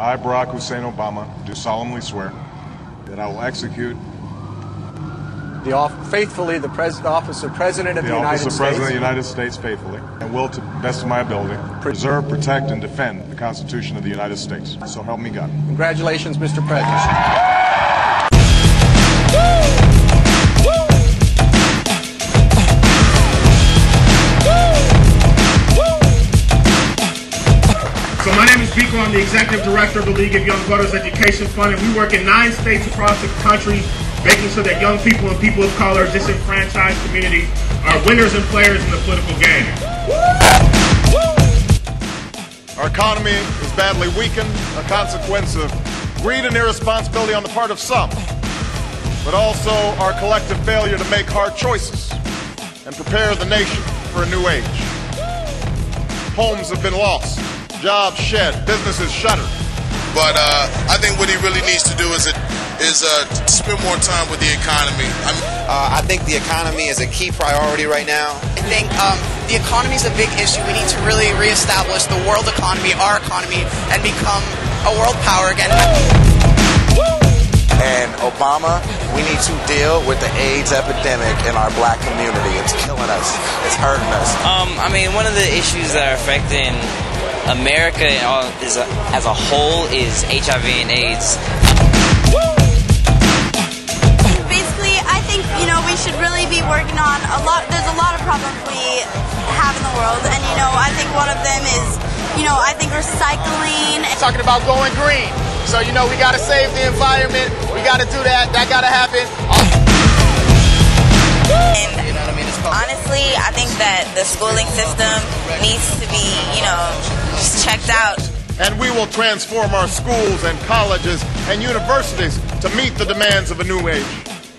I, Barack Hussein Obama, do solemnly swear that I will execute the off- faithfully the pres- office of President of the, the United office of States. President of the United States faithfully and will, to the best of my ability, preserve, protect, and defend the Constitution of the United States. So help me God. Congratulations, Mr. President. So my name is Biko. I'm the executive director of the League of Young Voters Education Fund, and we work in nine states across the country, making sure that young people and people of color, disenfranchised communities, are winners and players in the political game. Our economy is badly weakened, a consequence of greed and irresponsibility on the part of some, but also our collective failure to make hard choices and prepare the nation for a new age. Homes have been lost, jobs shed, businesses shuttered. But uh, I think what he really needs to do is is uh, spend more time with the economy. Uh, I think the economy is a key priority right now. I think um, the economy is a big issue. We need to really reestablish the world economy, our economy, and become a world power again. And Obama, we need to deal with the AIDS epidemic in our black community. It's killing us. It's hurting us. Um, I mean, one of the issues that are affecting America uh, as a, as a whole is HIV and AIDS. Basically, I think you know we should really be working on a lot. There's a lot of problems we have in the world, and you know I think one of them is you know I think recycling. Talking about going green. So, you know, we got to save the environment. We got to do that. That got to happen. And honestly, I think that the schooling system needs to be, you know, just checked out. And we will transform our schools and colleges and universities to meet the demands of a new age.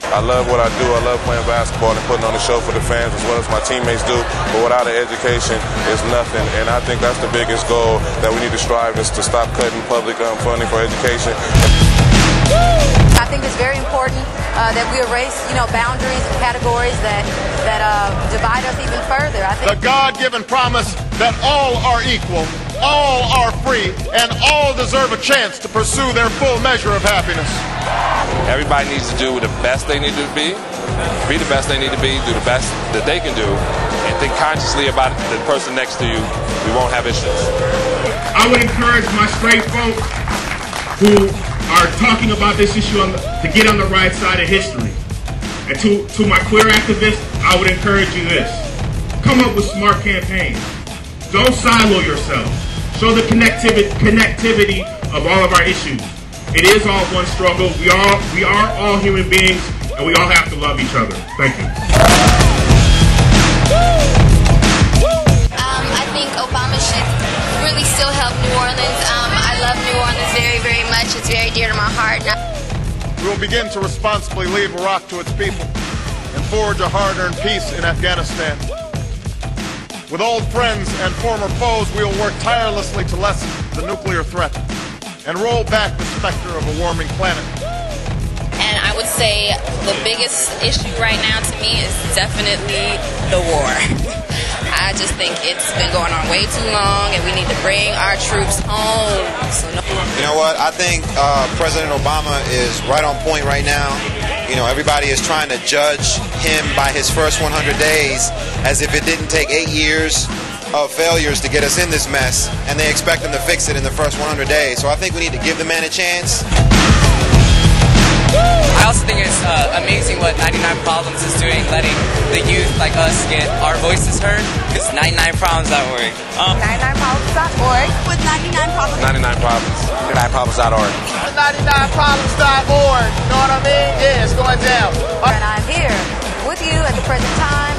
I love what I do. I love playing basketball and putting on a show for the fans as well as my teammates do. But without an education, it's nothing. And I think that's the biggest goal that we need to strive is to stop cutting public um, funding for education. I think it's very important uh, that we erase, you know, boundaries and categories that that uh, divide us even further. I think the God-given promise that all are equal, all are free, and all deserve a chance to pursue their full measure of happiness. Everybody needs to do the best they need to be, be the best they need to be, do the best that they can do, and think consciously about the person next to you. We won't have issues. I would encourage my straight folks who are talking about this issue the, to get on the right side of history. And to, to my queer activists, I would encourage you this. Come up with smart campaigns. Don't silo yourself. Show the connectivity, connectivity of all of our issues. It is all one struggle. We all we are all human beings, and we all have to love each other. Thank you. Um, I think Obama should really still help New Orleans. Um, I love New Orleans very, very much. It's very dear to my heart. We will begin to responsibly leave Iraq to its people and forge a hard-earned peace in Afghanistan. With old friends and former foes, we will work tirelessly to lessen the nuclear threat and roll back the specter of a warming planet. And I would say the biggest issue right now to me is definitely the war. I just think it's been going on way too long, and we need to bring our troops home. So no. You know what? I think uh, President Obama is right on point right now. You know, everybody is trying to judge him by his first 100 days as if it didn't take eight years of failures to get us in this mess, and they expect him to fix it in the first 100 days. So I think we need to give the man a chance. I also think it's uh, amazing what 99 Problems is doing, letting the youth like us get our voices heard. Because 99problems.org. Um, 99problems.org. With 99 Problems. 99 Problems. 99problems.org. 99problems.org. You know what I mean? Yeah, it's going down. And I'm here with you at the present time with 99problems.org.